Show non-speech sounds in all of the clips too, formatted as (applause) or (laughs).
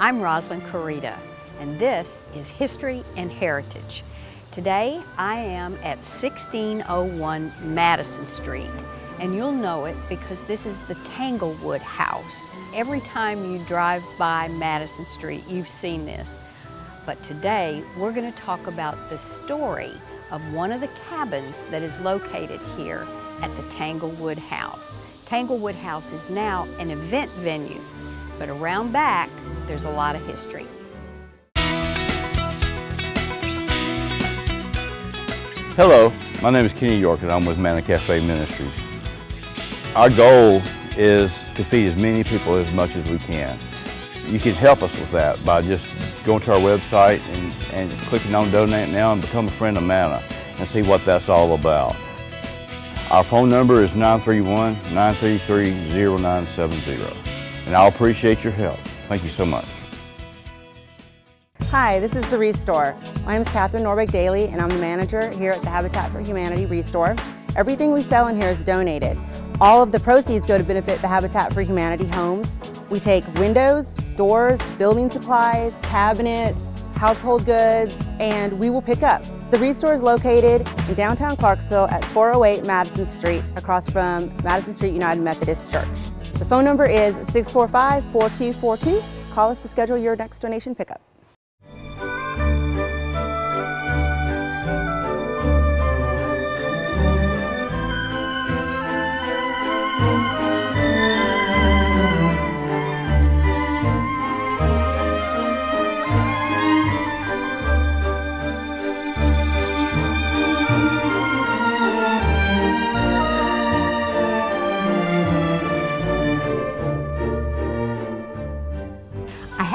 I'm Rosalind Carita, and this is History and Heritage. Today I am at 1601 Madison Street, and you'll know it because this is the Tanglewood House. Every time you drive by Madison Street, you've seen this. But today we're going to talk about the story of one of the cabins that is located here at the Tanglewood House. Tanglewood House is now an event venue, but around back, there's a lot of history. Hello, my name is Kenny York and I'm with Manna Cafe Ministries. Our goal is to feed as many people as much as we can. You can help us with that by just going to our website and, and clicking on donate now and become a friend of Manna and see what that's all about. Our phone number is 931-933-0970 and I'll appreciate your help. Thank you so much. Hi, this is the Restore. My name is Catherine Norbeck Daly and I'm the manager here at the Habitat for Humanity Restore. Everything we sell in here is donated. All of the proceeds go to benefit the Habitat for Humanity homes. We take windows, doors, building supplies, cabinets, household goods, and we will pick up. The Restore is located in downtown Clarksville at 408 Madison Street across from Madison Street United Methodist Church. The phone number is 645-4242. Call us to schedule your next donation pickup.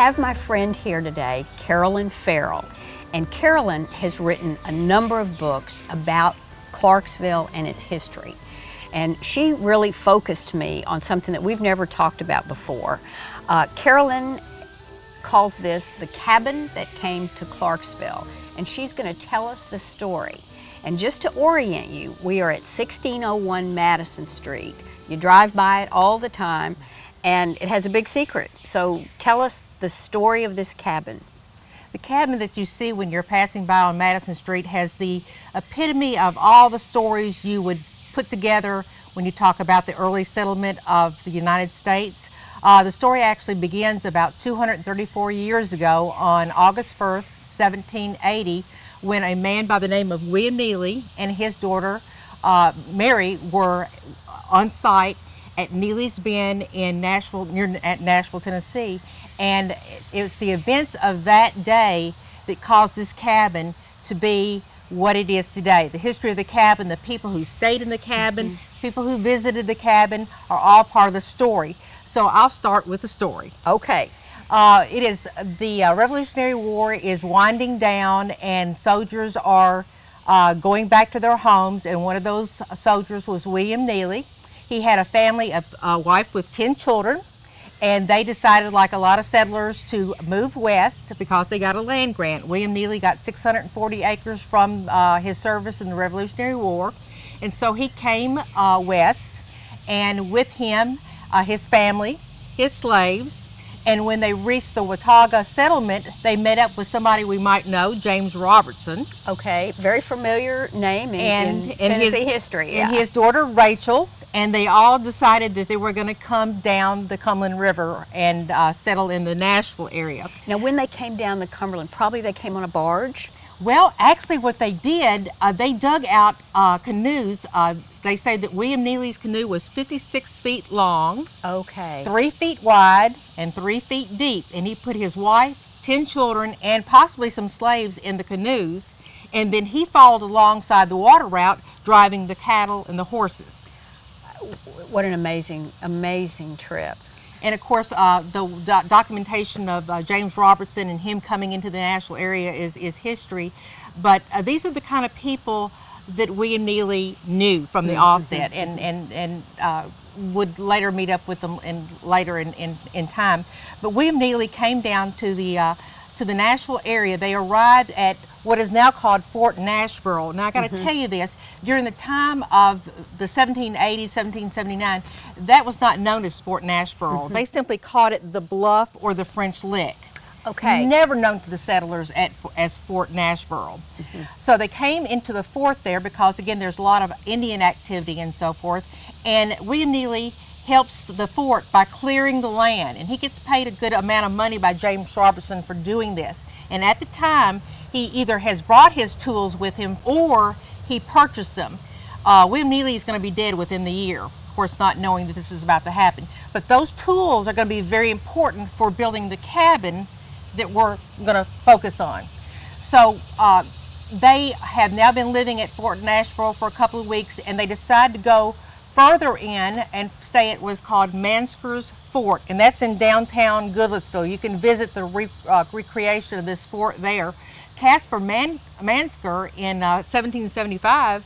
Have my friend here today, Carolyn Farrell, and Carolyn has written a number of books about Clarksville and its history. And she really focused me on something that we've never talked about before. Uh, Carolyn calls this the cabin that came to Clarksville, and she's going to tell us the story. And just to orient you, we are at 1601 Madison Street. You drive by it all the time, and it has a big secret. So tell us the story of this cabin. The cabin that you see when you're passing by on Madison Street has the epitome of all the stories you would put together when you talk about the early settlement of the United States. Uh, the story actually begins about 234 years ago on August 1st, 1780, when a man by the name of William Neely and his daughter uh, Mary were on site at Neely's Bend in Nashville, near at Nashville, Tennessee. And it was the events of that day that caused this cabin to be what it is today. The history of the cabin, the people who stayed in the cabin, mm -hmm. people who visited the cabin are all part of the story. So I'll start with the story. Okay. Uh, it is the uh, Revolutionary War is winding down and soldiers are uh, going back to their homes and one of those soldiers was William Neely. He had a family, a, a wife with 10 children and they decided like a lot of settlers to move west because they got a land grant. William Neely got 640 acres from uh, his service in the Revolutionary War and so he came uh, west and with him uh, his family, his slaves, and when they reached the Watauga settlement, they met up with somebody we might know, James Robertson. Okay, very familiar name in, and, in Tennessee his, history. Yeah. And his daughter Rachel, and they all decided that they were going to come down the Cumberland River and uh, settle in the Nashville area. Now, when they came down the Cumberland, probably they came on a barge? Well, actually, what they did, uh, they dug out uh, canoes. Uh, they say that William Neely's canoe was 56 feet long, okay, three feet wide, and three feet deep. And he put his wife, 10 children, and possibly some slaves in the canoes. And then he followed alongside the water route, driving the cattle and the horses. What an amazing, amazing trip. And of course, uh, the, documentation of uh, James Robertson and him coming into the Nashville area is, is history. But uh, these are the kind of people that William Neely knew from the mm-hmm. offset and, and, and uh, would later meet up with them in, later in, in, in time. But William Neely came down to the, uh, to the Nashville area. They arrived at what is now called Fort Nashboro. Now I got to mm -hmm. tell you this, during the time of the 1780s, 1779, that was not known as Fort Nashboro. Mm -hmm. They simply called it the Bluff or the French Lick. Okay. Never known to the settlers at, as Fort Nashboro. So they came into the fort there because, again, there's a lot of Indian activity and so forth. And William Neely helps the fort by clearing the land. And he gets paid a good amount of money by James Robertson for doing this. And at the time, he either has brought his tools with him or he purchased them. Uh, William Neely is going to be dead within the year, of course, not knowing that this is about to happen. But those tools are going to be very important for building the cabin that we're going to focus on. So uh, they have now been living at Fort Nashville for a couple of weeks, and they decide to go further in and say it was called Mansker's Fort, and that's in downtown Goodlettsville. You can visit the re, uh, recreation of this fort there. Caspar Man, Mansker in uh, 1775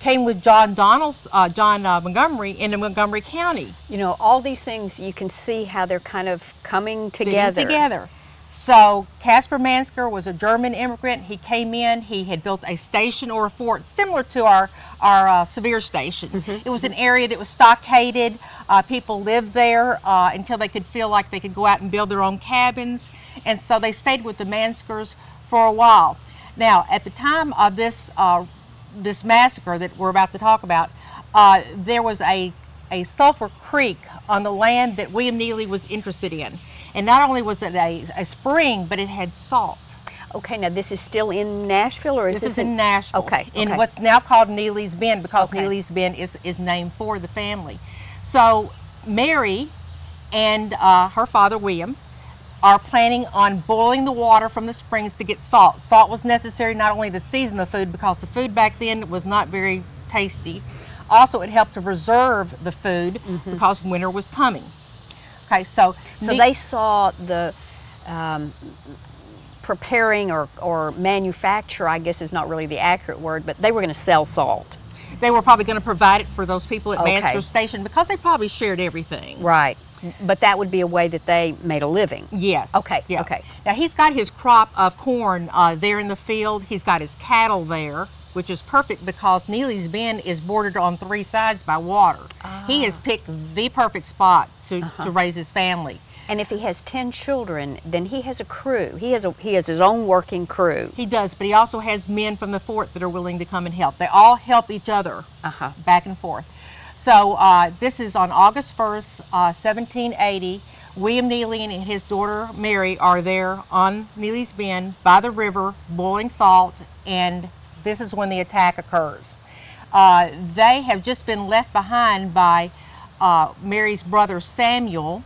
came with John Donelson, uh, John uh, Montgomery into Montgomery County. You know, all these things you can see how they're kind of coming together. together. So Caspar Mansker was a German immigrant. He came in. He had built a station or a fort similar to our our uh, Sevier station. Mm-hmm. It was an area that was stockaded. Uh, people lived there uh, until they could feel like they could go out and build their own cabins, and so they stayed with the Manskers for a while. Now, at the time of this uh, this massacre that we're about to talk about, uh, there was a a sulfur creek on the land that William Neely was interested in. And not only was it a, a spring, but it had salt. Okay, now this is still in Nashville, or is This this, is in Nashville. Okay, In okay. what's now called Neely's Bend because Okay. Neely's Bend is, is named for the family. So Mary and uh, her father, William, are planning on boiling the water from the springs to get salt. Salt was necessary not only to season the food because the food back then was not very tasty. Also, it helped to preserve the food because winter was coming. Okay, so. So they saw the um, preparing or, or manufacture, I guess is not really the accurate word, but they were going to sell salt. they were probably going to provide it for those people at Okay. Manchester Station because they probably shared everything. Right. But that would be a way that they made a living. Yes. Okay, Yeah. okay. Now he's got his crop of corn uh, there in the field. He's got his cattle there, which is perfect because Neely's Bend is bordered on three sides by water. He Ah. has picked the perfect spot to, Uh-huh. to raise his family. And if he has 10 children, then he has a crew. He has, a, he has his own working crew. He does, but he also has men from the fort that are willing to come and help. They all help each other Uh-huh. back and forth. So uh, this is on August 1st, uh, 1780. William Neely and his daughter Mary are there on Neely's Bend by the river, boiling salt, and this is when the attack occurs. Uh, they have just been left behind by uh, Mary's brother Samuel,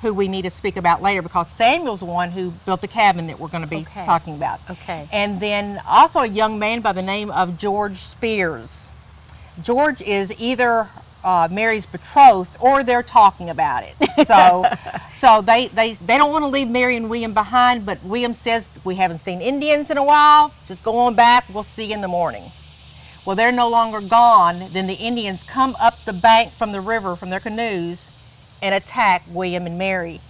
who we need to speak about later because Samuel's the one who built the cabin that we're going to be Okay. talking about. Okay. And then also a young man by the name of George Spears. George is either uh, Mary's betrothed or they're talking about it. (laughs) So, so they, they, they don't want to leave Mary and William behind, but William says, We haven't seen Indians in a while, just go on back, we'll see you in the morning. Well, they're no longer gone. Then the Indians come up the bank from the river from their canoes and attack William and Mary.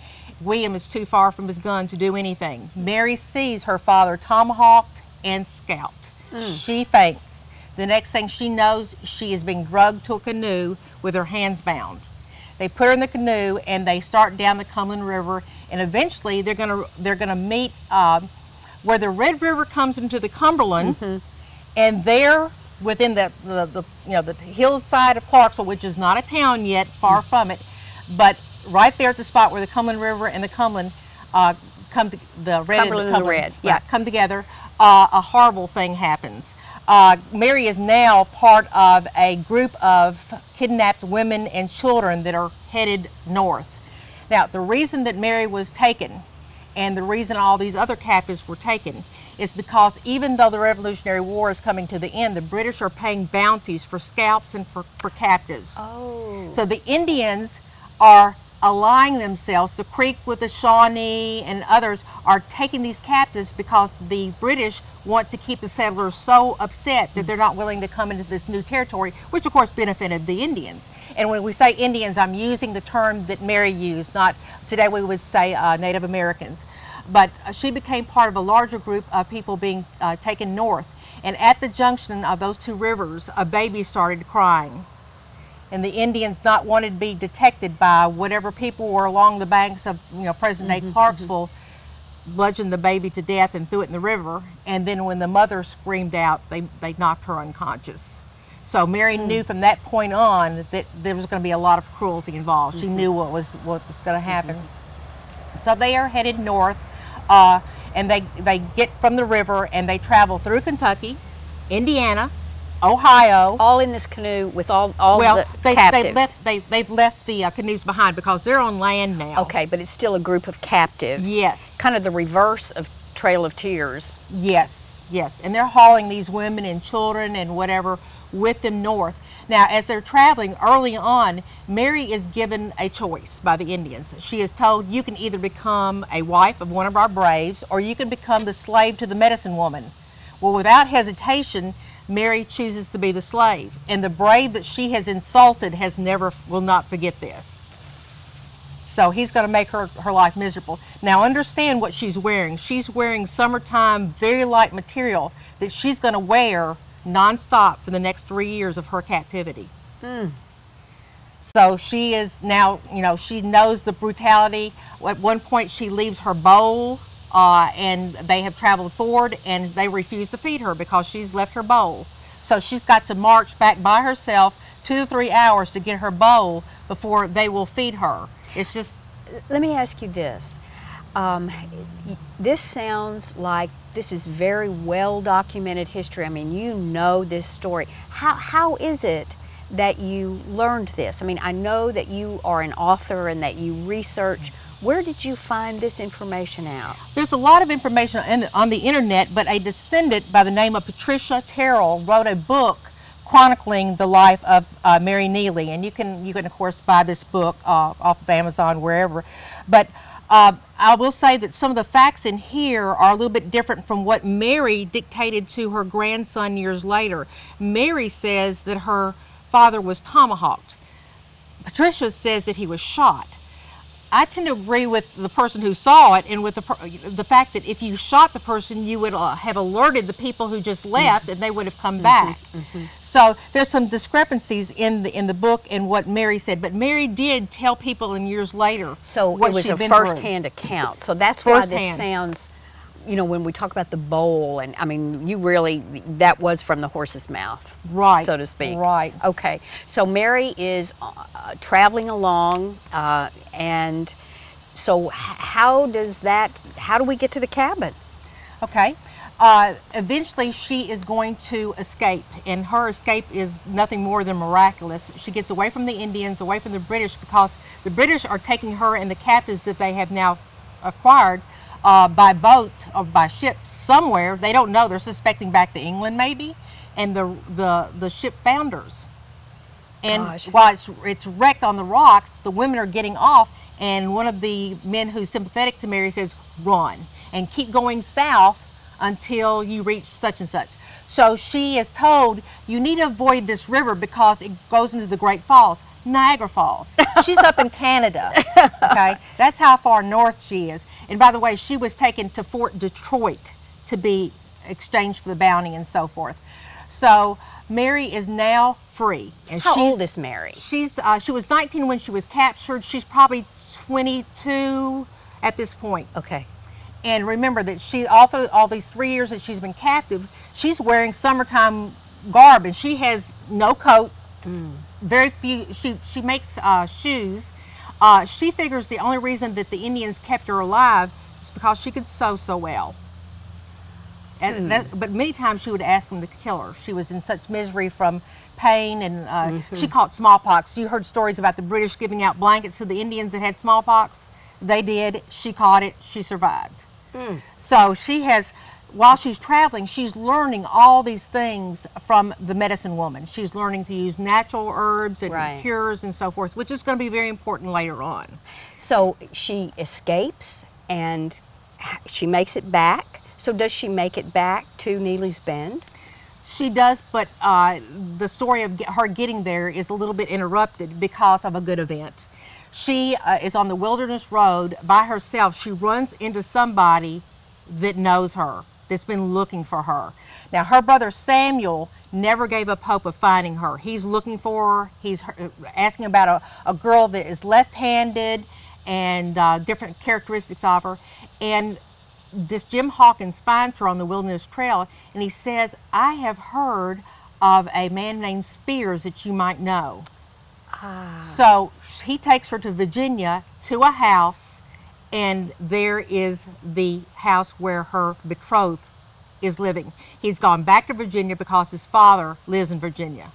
William is too far from his gun to do anything. Mary sees her father tomahawked and scalped. She faints. The next thing she knows, she is being drugged to a canoe with her hands bound. They put her in the canoe and they start down the Cumberland River, and eventually they're gonna they're gonna meet um, where the Red River comes into the Cumberland, and there within the, the, the you know the hillside of Clarksville, which is not a town yet, far from it, but right there at the spot where the Cumberland River and the Cumberland uh, come to the red Cumberland and the red, yeah, right. come together, uh, a horrible thing happens. Uh, Mary is now part of a group of kidnapped women and children that are headed north. Now, the reason that Mary was taken and the reason all these other captives were taken is because even though the Revolutionary War is coming to the end, the British are paying bounties for scalps and for, for captives. Oh. So the Indians are allying themselves. The Creek with the Shawnee and others are taking these captives because the British want to keep the settlers so upset that they're not willing to come into this new territory, which of course benefited the Indians. And when we say Indians, I'm using the term that Mary used, not today we would say uh, Native Americans. But uh, she became part of a larger group of people being uh, taken north. And at the junction of those two rivers, a baby started crying and the Indians not wanted to be detected by whatever people were along the banks of you know present day Clarksville, bludgeoned the baby to death and threw it in the river. And then when the mother screamed out, they, they knocked her unconscious. So Mary Hmm. knew from that point on that there was going to be a lot of cruelty involved. She Mm-hmm. knew what was what was going to happen. So they are headed north, uh, and they they get from the river and they travel through Kentucky, Indiana, Ohio. All in this canoe with all, all well, the they, captives. they left they they've left the uh, canoes behind because they're on land now. Okay, but it's still a group of captives. Yes. Kind of the reverse of Trail of Tears. Yes, yes. And they're hauling these women and children and whatever with them north. Now, as they're traveling early on, Mary is given a choice by the Indians. She is told, You can either become a wife of one of our braves or you can become the slave to the medicine woman. Well, without hesitation, Mary chooses to be the slave. And the brave that she has insulted has never, will not forget this. So he's going to make her, her life miserable. Now understand what she's wearing. She's wearing summertime, very light material that she's going to wear nonstop for the next three years of her captivity. Hmm. So she is now, you know, she knows the brutality. At one point, she leaves her bowl, uh, and they have traveled forward, and they refuse to feed her because she's left her bowl. So she's got to march back by herself two to three hours to get her bowl before they will feed her. It's just Let me ask you this. Um, this sounds like this is very well documented history. I mean, you know this story. How, how is it that you learned this? I mean, I know that you are an author and that you research. Where did you find this information out? There's a lot of information in, on the internet, but a descendant by the name of Patricia Terrell wrote a book chronicling the life of uh, Mary Neely, and you can you can of course buy this book uh, off of Amazon wherever. But uh, I will say that some of the facts in here are a little bit different from what Mary dictated to her grandson years later. Mary says that her father was tomahawked. Patricia says that he was shot. I tend to agree with the person who saw it and with the, the fact that if you shot the person, you would uh, have alerted the people who just Mm-hmm. left and they would have come back. So there's some discrepancies in the in the book and what Mary said, but Mary did tell people in years later. So what it was a first-hand account. So that's why this sounds, you know, when we talk about the bowl, and I mean, you really, that was from the horse's mouth. Right, So to speak. right. Okay. So Mary is uh, traveling along, uh, and so how does that, how do we get to the cabin? Okay. Uh, eventually, she is going to escape, and her escape is nothing more than miraculous. She gets away from the Indians, away from the British, because the British are taking her and the captives that they have now acquired uh, by boat or by ship somewhere. They don't know. They're suspecting back to England, maybe, and the the the ship founders. And Gosh. while it's, it's wrecked on the rocks, the women are getting off, and one of the men who's sympathetic to Mary says, "Run and keep going south until you reach such and such." So she is told, "You need to avoid this river because it goes into the Great Falls, Niagara Falls." (laughs) She's up in Canada. Okay, that's how far north she is. And by the way, she was taken to Fort Detroit to be exchanged for the bounty and so forth. So Mary is now free, and How she's, old is Mary? She's uh, she was 19 when she was captured. She's probably 22 at this point. Okay. And remember that she all through all these three years that she's been captive, she's wearing summertime garb, and she has no coat. Very few. She she makes uh, shoes. Uh, she figures the only reason that the Indians kept her alive is because she could sew so well. And that, but many times she would ask them to kill her. She was in such misery from pain, and uh, she caught smallpox. You heard stories about the British giving out blankets to the Indians that had smallpox. They did. She caught it. She survived. So she has, while she's traveling, she's learning all these things from the medicine woman. She's learning to use natural herbs and Right. cures and so forth, which is going to be very important later on. So she escapes and she makes it back. So does she make it back to Neely's Bend? She does, but uh, the story of her getting there is a little bit interrupted because of a good event. She uh, is on the Wilderness Road by herself. She runs into somebody that knows her, that's been looking for her. Now, her brother Samuel never gave up hope of finding her. He's looking for her, he's asking about a, a girl that is left handed and uh, different characteristics of her. And this Jim Hawkins finds her on the Wilderness Trail, and he says, "I have heard of a man named Spears that you might know." Ah. So he takes her to Virginia to a house, and there is the house where her betrothed is living. He's gone back to Virginia because his father lives in Virginia.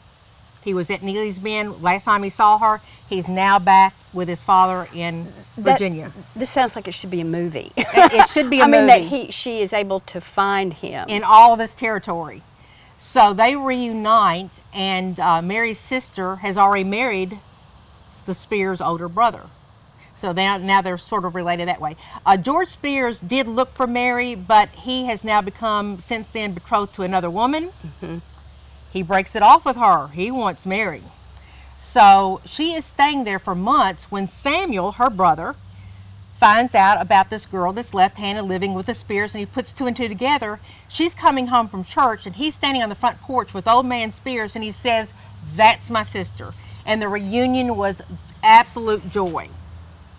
He was at Neely's Bend last time he saw her. He's now back with his father in That- Virginia. this sounds like it should be a movie. It, it should be (laughs) a I mean that he she is able to find him. in all this territory. So they reunite, and uh, Mary's sister has already married the Spears' older brother. So now, now they're sort of related that way. Uh, George Spears did look for Mary, but he has now become, since then, betrothed to another woman. He breaks it off with her. He wants Mary. So she is staying there for months when Samuel, her brother, finds out about this girl that's left-handed living with the Spears and he puts two and two together. She's coming home from church and he's standing on the front porch with old man Spears and he says, that's my sister. And the reunion was absolute joy.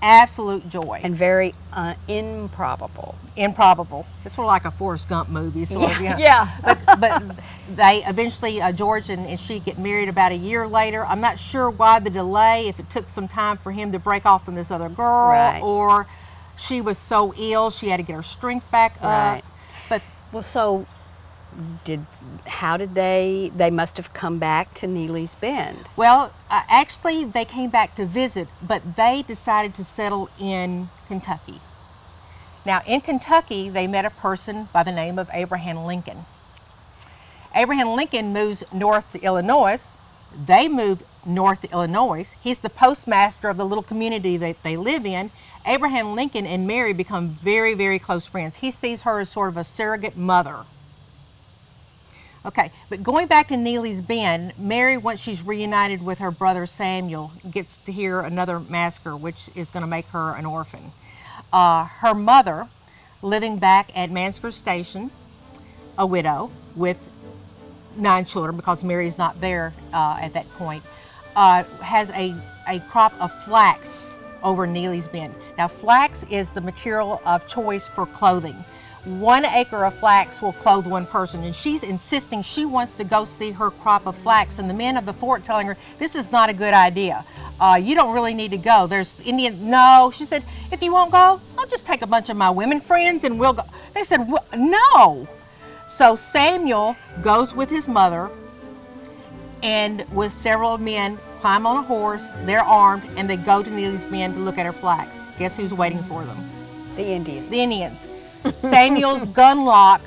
Absolute joy. and very uh, improbable. improbable. It's sort of like a Forrest Gump movie, sort of. Yeah, you know. yeah. but but they eventually uh, George and, and she get married about a year later. I'm not sure why the delay. If it took some time for him to break off from this other girl, Right. or she was so ill she had to get her strength back Right. up. But Well, so did how did they? They must have come back to Neely's Bend. well, uh, actually they came back to visit, but they decided to settle in Kentucky. Now in Kentucky they met a person by the name of Abraham Lincoln. Abraham Lincoln moves north to Illinois. They move north to Illinois. He's the postmaster of the little community that they live in. Abraham Lincoln and Mary become very, very close friends. He sees her as sort of a surrogate mother. Okay, but going back to Neely's Bend, Mary, once she's reunited with her brother Samuel, gets to hear another massacre, which is going to make her an orphan. Uh, her mother, living back at Mansfield Station, a widow with nine children because Mary's not there uh, at that point, uh, has a, a crop of flax over Neely's Bend. Now, flax is the material of choice for clothing. One acre of flax will clothe one person, and she's insisting she wants to go see her crop of flax. And the men of the fort telling her, This is not a good idea. Uh, you don't really need to go. There's Indian. No, she said, If you won't go, I'll just take a bunch of my women friends and we'll go. They said, No. So Samuel goes with his mother and with several men climb on a horse. They're armed and they go to Neely's Bend to look at her flax. Guess who's waiting for them? The Indians. The Indians. Samuel's gun lock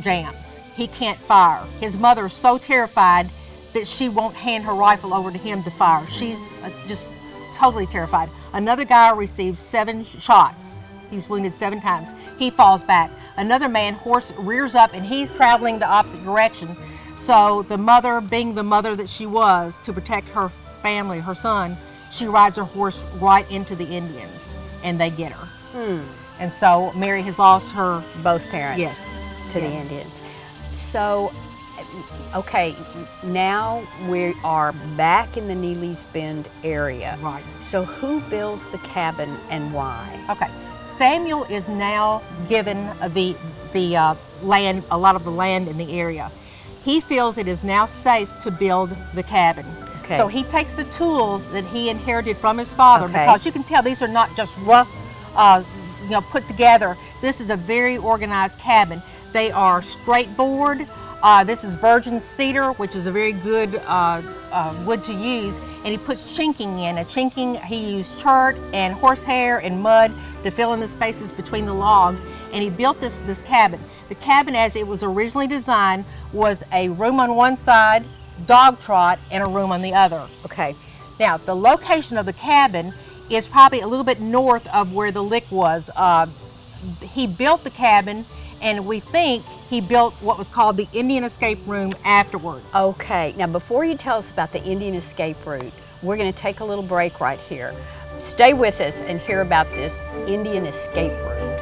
jams. He can't fire. His mother's so terrified that she won't hand her rifle over to him to fire. She's uh, just totally terrified. Another guy receives seven shots. He's wounded seven times. He falls back. Another man, horse rears up, and he's traveling the opposite direction. So the mother, being the mother that she was, to protect her family, her son, she rides her horse right into the Indians, and they get her. And so Mary has lost her. Both parents. Yes. To the Indians. So, okay, now we are back in the Neely's Bend area. Right. So who builds the cabin and why? Okay. Samuel is now given the the uh, land, a lot of the land in the area. He feels it is now safe to build the cabin. Okay. So he takes the tools that he inherited from his father Okay. because you can tell these are not just rough, uh, you know, put together. This is a very organized cabin. They are straight board. Uh, this is virgin cedar, which is a very good uh, uh, wood to use. And he puts chinking in. A chinking, he used chert and horsehair and mud to fill in the spaces between the logs. And he built this, this cabin. The cabin, as it was originally designed, was a room on one side, dog trot, and a room on the other. Okay. Now, the location of the cabin is probably a little bit north of where the lick was. Uh, he built the cabin, and we think he built what was called the Indian escape room afterwards. Okay. Now, before you tell us about the Indian escape route, we're going to take a little break right here. Stay with us and hear about this Indian escape route.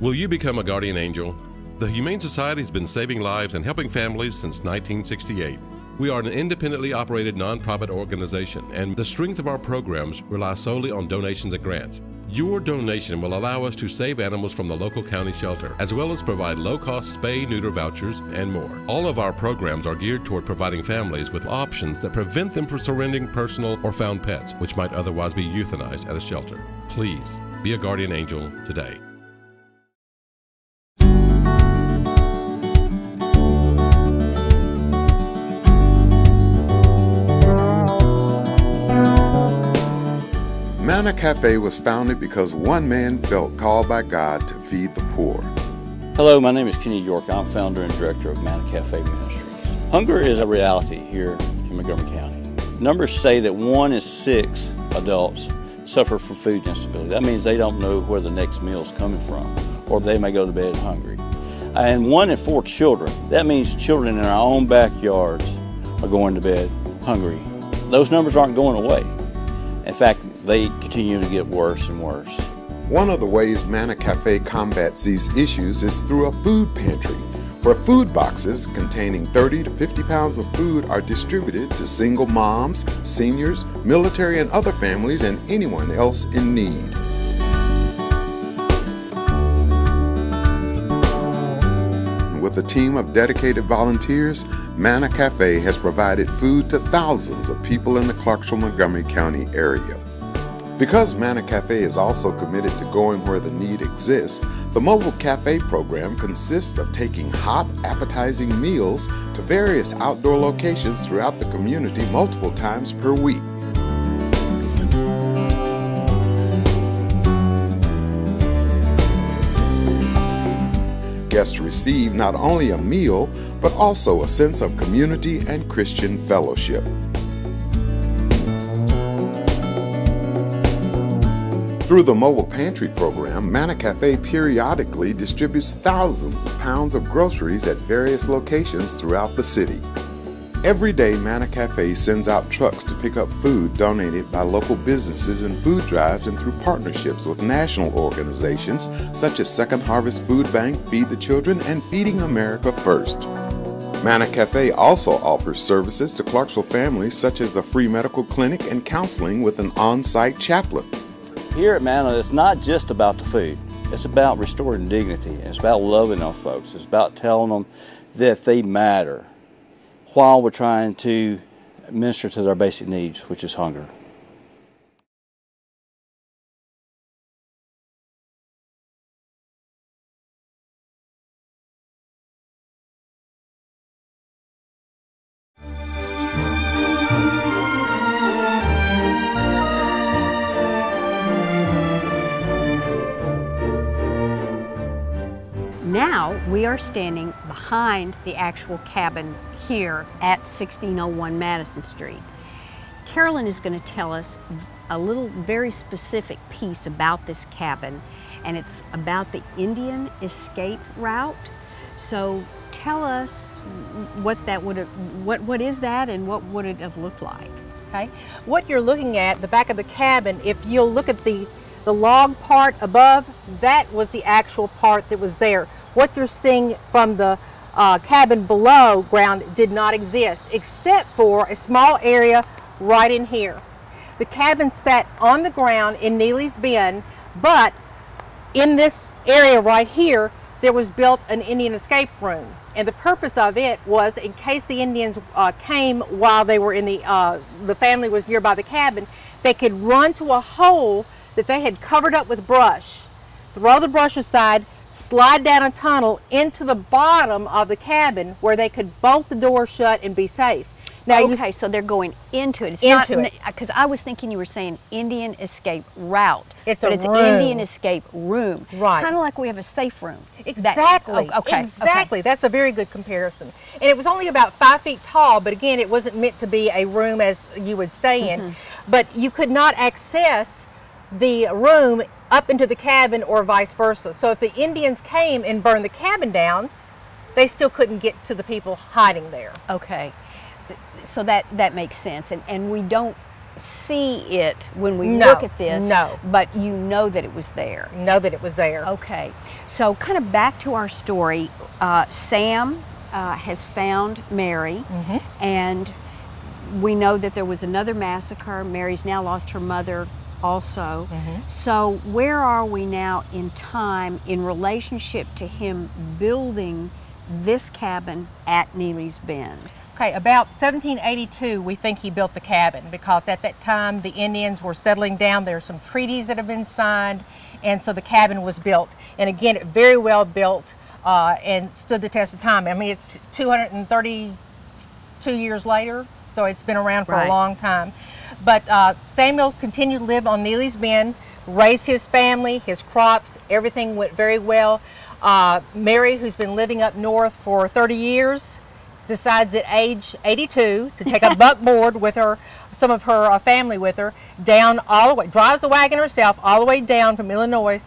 Will you become a guardian angel? The Humane Society has been saving lives and helping families since 1968. We are an independently operated nonprofit organization, and the strength of our programs relies solely on donations and grants. Your donation will allow us to save animals from the local county shelter, as well as provide low cost spay neuter vouchers and more. All of our programs are geared toward providing families with options that prevent them from surrendering personal or found pets, which might otherwise be euthanized at a shelter. Please be a guardian angel today. Manna Cafe was founded because one man felt called by God to feed the poor. Hello, my name is Kenny York. I'm founder and director of Manna Cafe Ministries. Hunger is a reality here in Montgomery County. Numbers say that one in six adults suffer from food instability. That means they don't know where the next meal is coming from, or they may go to bed hungry. And one in four children, that means children in our own backyards are going to bed hungry. Those numbers aren't going away. In fact, they continue to get worse and worse. One of the ways Manna Cafe combats these issues is through a food pantry, where food boxes containing 30 to 50 pounds of food are distributed to single moms, seniors, military and other families, and anyone else in need. With a team of dedicated volunteers, Manna Cafe has provided food to thousands of people in the Clarksville Montgomery County area. Because Manna Cafe is also committed to going where the need exists, the mobile cafe program consists of taking hot, appetizing meals to various outdoor locations throughout the community multiple times per week. Guests receive not only a meal, but also a sense of community and Christian fellowship. Through the mobile pantry program, Manna Cafe periodically distributes thousands of pounds of groceries at various locations throughout the city. Every day, Manna Cafe sends out trucks to pick up food donated by local businesses and food drives and through partnerships with national organizations such as Second Harvest Food Bank, Feed the Children, and Feeding America First. Manna Cafe also offers services to Clarksville families such as a free medical clinic and counseling with an on site chaplain. Here at Manna, it's not just about the food. It's about restoring dignity. It's about loving our folks. It's about telling them that they matter while we're trying to minister to their basic needs, which is hunger. Standing behind the actual cabin here at 1601 Madison Street. Carolyn is going to tell us a little very specific piece about this cabin and it's about the Indian escape route. So tell us what that would have, what, what is that and what would it have looked like? Okay. What you're looking at, the back of the cabin, if you'll look at the, the log part above, that was the actual part that was there. What you're seeing from the uh, cabin below ground did not exist, except for a small area right in here. The cabin sat on the ground in Neely's Bend, but in this area right here, there was built an Indian escape room. And the purpose of it was in case the Indians uh, came while they were in the, uh, the family was nearby the cabin, they could run to a hole that they had covered up with brush, throw the brush aside, slide down a tunnel into the bottom of the cabin where they could bolt the door shut and be safe. Now okay, so they're going into it. It's into not, it. Because I was thinking you were saying Indian escape route. It's but a it's room. Indian escape room. Right. Kind of like we have a safe room. Exactly. oh, okay. Exactly. That's a very good comparison. And it was only about five feet tall, but again, it wasn't meant to be a room as you would stay in. Mm-hmm. But you could not access the room up into the cabin or vice versa. So if the Indians came and burned the cabin down, they still couldn't get to the people hiding there. Okay. So that that makes sense, and and we don't see it when we No, look at this. no. But you know that it was there. Know that it was there. Okay. So, kind of back to our story. Uh, Sam uh, has found Mary, Mm-hmm. and we know that there was another massacre. Mary's now lost her mother also. Mm-hmm. So, where are we now in time in relationship to him building this cabin at Neely's Bend? Okay, about 1782, we think he built the cabin because at that time the Indians were settling down. There are some treaties that have been signed, and so the cabin was built. And again, it very well built uh, and stood the test of time. I mean, it's 232 years later, so it's been around for Right. a long time. But uh, Samuel continued to live on Neely's Bend, raised his family, his crops, everything went very well. Uh, Mary, who's been living up north for 30 years, decides at age 82 to take a (laughs) buckboard with her, some of her uh, family with her, down all the way, drives the wagon herself all the way down from Illinois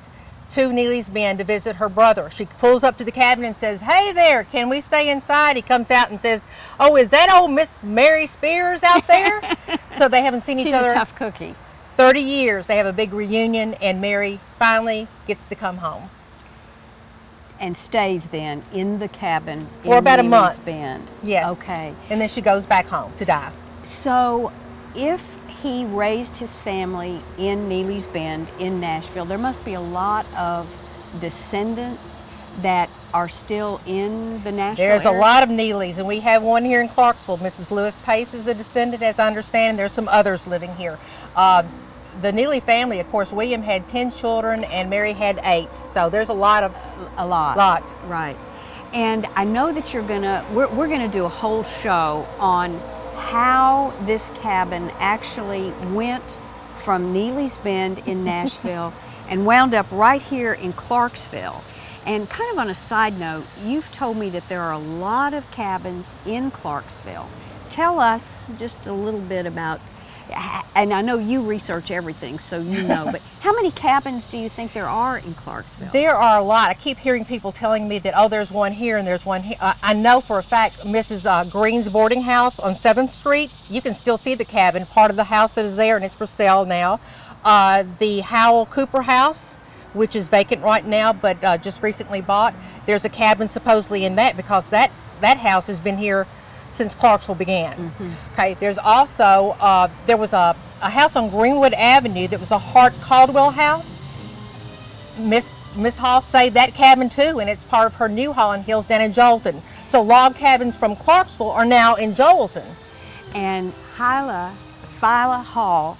to Neely's Bend to visit her brother. She pulls up to the cabin and says, Hey there, can we stay inside? He comes out and says, Oh, is that old Miss Mary Spears out there? (laughs) so they haven't seen each She's other a tough cookie. 30 years. They have a big reunion, and Mary finally gets to come home. And stays then in the cabin For about a month. Bend. Yes. Okay. And then she goes back home to die. So, if he raised his family in Neely's Bend in Nashville, there must be a lot of descendants that are still in the Nashville There's a lot of Neelys, and we have one here in Clarksville. Mrs. Lewis Pace is a descendant, as I understand. There's some others living here. Uh, the Neely family, of course, William had 10 children and Mary had eight. So there's a lot of, a lot. lot. Right. And I know that you're gonna, we're, we're gonna do a whole show on how this cabin actually went from Neely's Bend in (laughs) Nashville and wound up right here in Clarksville. And kind of on a side note, you've told me that there are a lot of cabins in Clarksville. Tell us just a little bit about, and I know you research everything, so you know, but (laughs) how many cabins do you think there are in Clarksville? There are a lot. I keep hearing people telling me that, oh, there's one here and there's one here. Uh, I know for a fact Mrs. Uh, Green's boarding house on 7th Street, you can still see the cabin, part of the house that is there, and it's for sale now. Uh, the Howell Cooper house, which is vacant right now but uh, just recently bought, there's a cabin supposedly in that because that, that house has been here since Clarksville began. Okay, there's also, uh, there was a, a house on Greenwood Avenue that was a Hart Caldwell house. Miss Miss Hall saved that cabin too, and it's part of her new Holland Hills down in Joelton. So log cabins from Clarksville are now in Joelton. And Hyla, Phyla Hall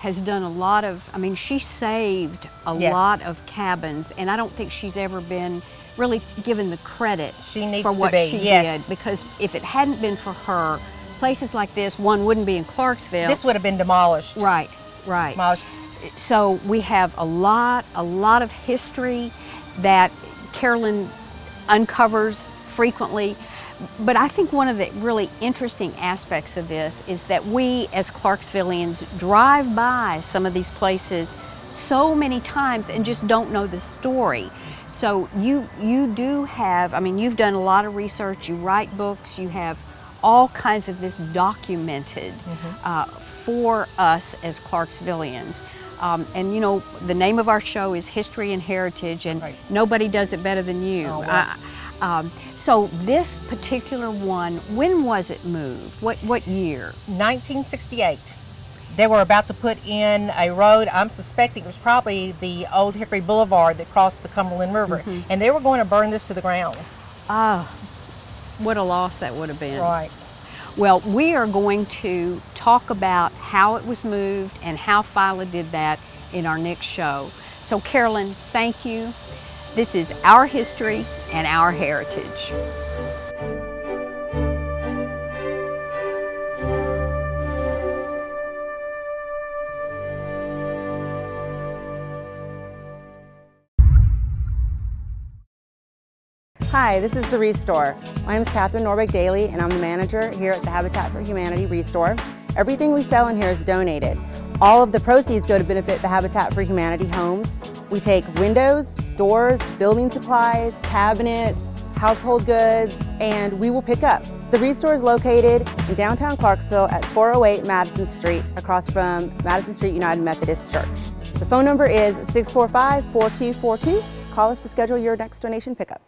has done a lot of, I mean, she saved a Yes. lot of cabins, and I don't think she's ever been really given the credit She needs for what be, she yes. did. Because if it hadn't been for her, places like this, one wouldn't be in Clarksville. This would have been demolished. right, right Demolished. so we have a lot, a lot of history that Carolyn uncovers frequently. But I think one of the really interesting aspects of this is that we as Clarksvillians drive by some of these places so many times and just don't know the story. So you you do have, I mean, you've done a lot of research, you write books, you have all kinds of this documented uh, for us as Clarksvillians. Um, and you know, the name of our show is History and Heritage, and Right. nobody does it better than you. Oh. I- um, so this particular one, when was it moved? What what year? 1968. They were about to put in a road. I'm suspecting it was probably the old Hickory Boulevard that crossed the Cumberland River, and they were going to burn this to the ground. Ah, what a loss that would have been. Right. Well, we are going to talk about how it was moved and how Phyla did that in our next show. So, Carolyn, thank you. This is our history and our heritage. Hi, this is the Restore. My name is Catherine Norbeck Daly, and I'm the manager here at the Habitat for Humanity Restore. Everything we sell in here is donated. All of the proceeds go to benefit the Habitat for Humanity homes. We take windows, doors, building supplies, cabinets, household goods, and we will pick up. The ReStore is located in downtown Clarksville at 408 Madison Street, across from Madison Street United Methodist Church. The phone number is 645 4242. Call us to schedule your next donation pickup.